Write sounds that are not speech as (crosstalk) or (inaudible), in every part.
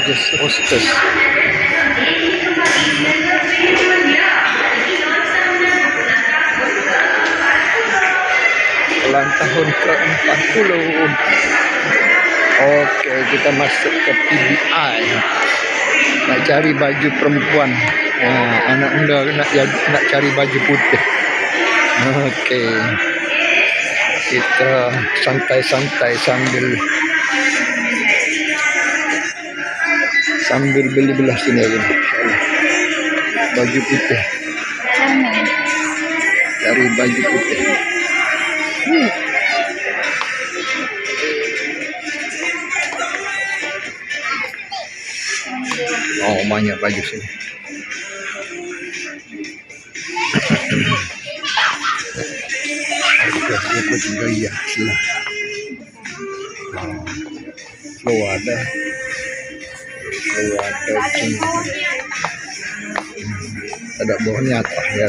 gorgeous hostess. Ulang tahun ke-40. Okey, kita masuk ke PBI. Nak cari baju perempuan. Ha, anak muda nak nak cari baju putih. Okey. Kita santai-santai sambil sambil beli belah sini lagi. Baju putih. Cari baju putih. Oh, banyak baju sini. Harga dua tiga ya, sila. Oh, ada. Oh, ada. Ada bawahnya atas ya.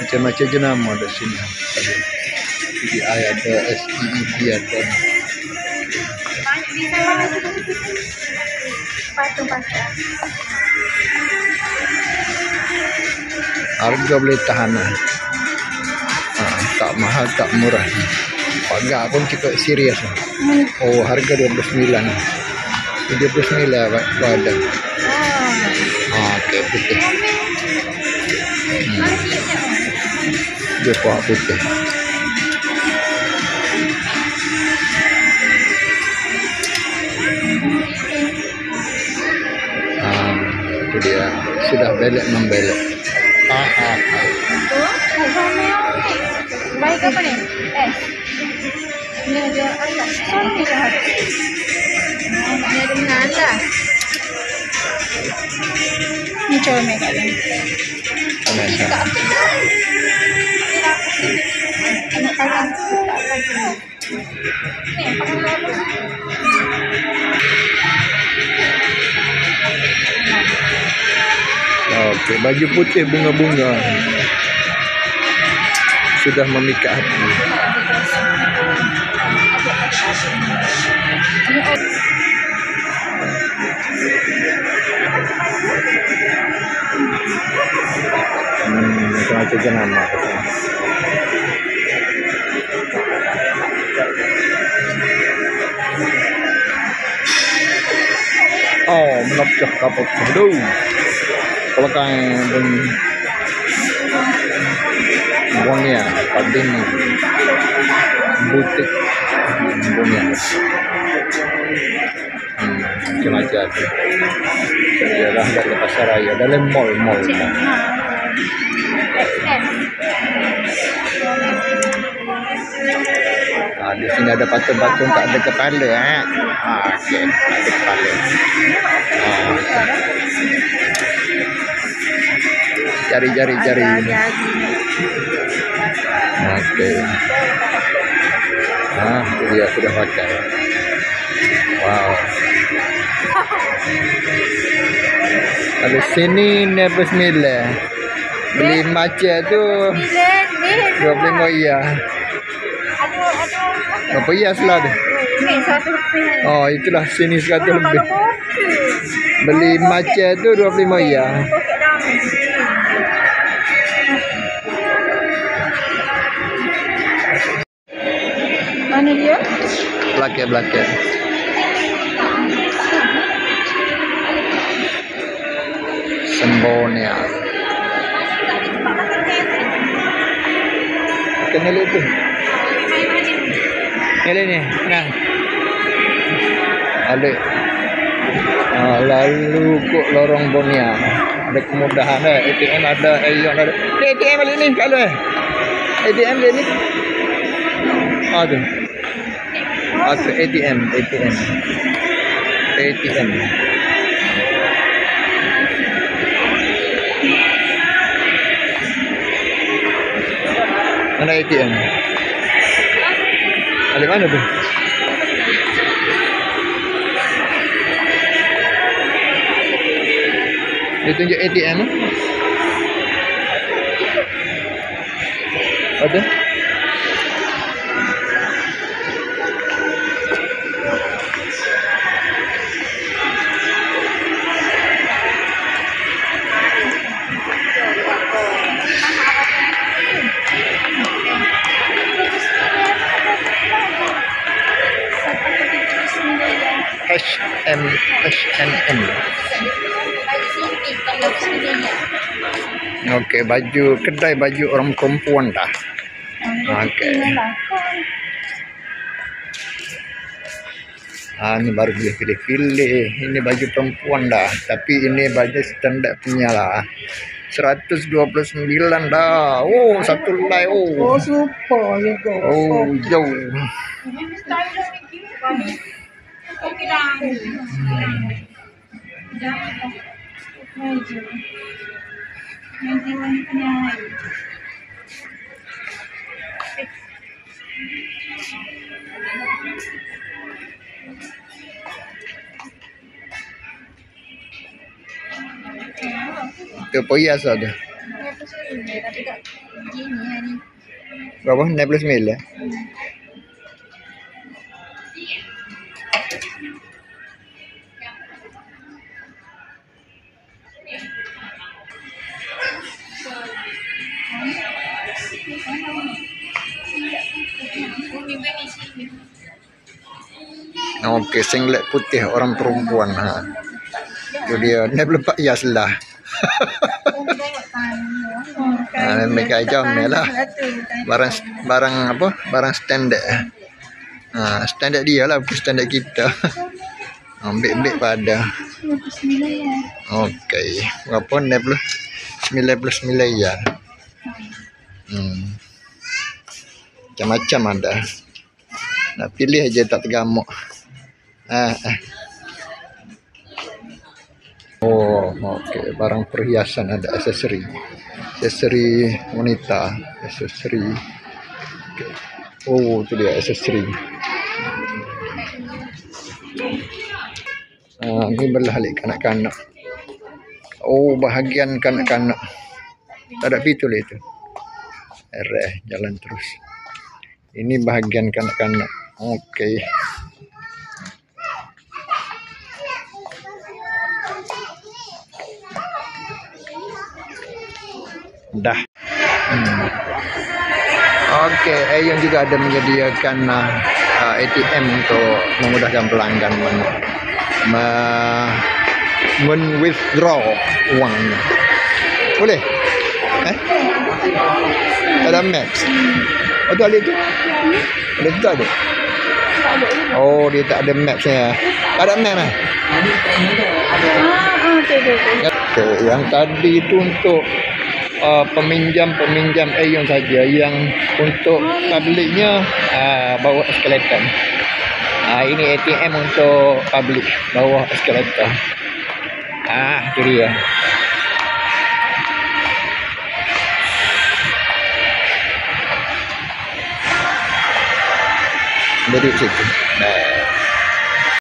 Macam-macam jenama ada sini. Jadi ada SEEP ada. Harga boleh tahan lah. Ha, tak mahal, tak murah. Pagar pun cukup serius lah. Oh, harga 29 lah. 29 lah ada. Ah, okey, putih. Hmm. Dia puak putih. Itu dia. Sudah belek membelek. Ah, ah, ah. Baik apa ni? Eh. Ini ada apa? Sorry lah. Ini ada menanda. Ni comel kat ni. Komen sana. Anak tangan. Ni, pakai lalu. Okey, baju putih bunga-bunga. Sudah memikat hati. Hmm, macam-macam jenama. Oh, menapcah kapal Aduh. Pun Bonia, Padin Butik Bonia hmm, Macam-macam tu Ialah dari pasar raya Dalam Cik. mall. Ha. Di sini ada patung-patung Tak ada kepala eh? ha, okay. Tak ada kepala ha, okay. Cari Ada, ada. Okey. Ah, itu dia sudah pakai. Wow. Kalau sini never sembilan. Beli macam tu Bilen, ni. dua puluh lima iya. Berapa iya selah tu? Satu lebih. Oh, itulah sini seratus Kalau lebih. Beli macam tu dua puluh lima iya. Belakang-belakang. Sembonia. Kena lihat tu. Ni. Nah. Alik. Ah, lalu kok lorong Bonia. Ada kemudahan eh. ATM ada, Aeon ada. Ni ATM balik ni kalau eh. ATM dia ni. Tu. Ah, so 80M, 80M. 80M. Ano 80M? Ano ba? Ito yung ATM. Ada? Okay. HM HNM. Okey, baju kedai baju orang perempuan dah. Okey. Ah, ni baru boleh pilih-pilih. Ini baju perempuan dah. Tapi ini baju standard punya lah. 129 dah. Oh, satu lai. Oh, Oh, super oh jauh. Jangan. Meja. Meja punya. Itu poyas ada. Apa sih? Tapi tak gini hari. Berapa? 69 eh? Okey, singlet putih orang perempuan. Ha. Itu dia. Ni belum pak hias lah. (laughs) Ah, mereka jam ni lah. Barang barang apa? Barang standard. Ha, standard dia lah, bukan standard kita. (laughs) Ambil-ambil pada. Okey. Berapa? 90 99 ya. Hmm. Macam-macam ada. Nak pilih aja tak tergamuk. Ah. (laughs) Oh, okey. Barang perhiasan ada aksesori. Aksesori wanita, aksesori. Okay. Oh, tu dia aksesori. Ah, ni berlalik kanak-kanak. Oh, bahagian kanak-kanak. Tak ada pintu lah itu. RS jalan terus. Ini bahagian kanak-kanak. Okey. Dah. Hmm. Okey, Aeon juga ada menyediakan uh, uh, ATM untuk memudahkan pelanggan men, me, men withdraw wang. Boleh? Eh? Ada maps. Oh, tu ada tu? Ada tu tak ada? Oh, dia tak ada maps ya. Tak ada map eh? Okey, yang tadi itu untuk uh, peminjam-peminjam Aeon saja yang untuk publiknya uh, bawa eskalator. Uh, ini ATM untuk publik bawa eskalator. Ah, itu dia. Duduk situ. Nah.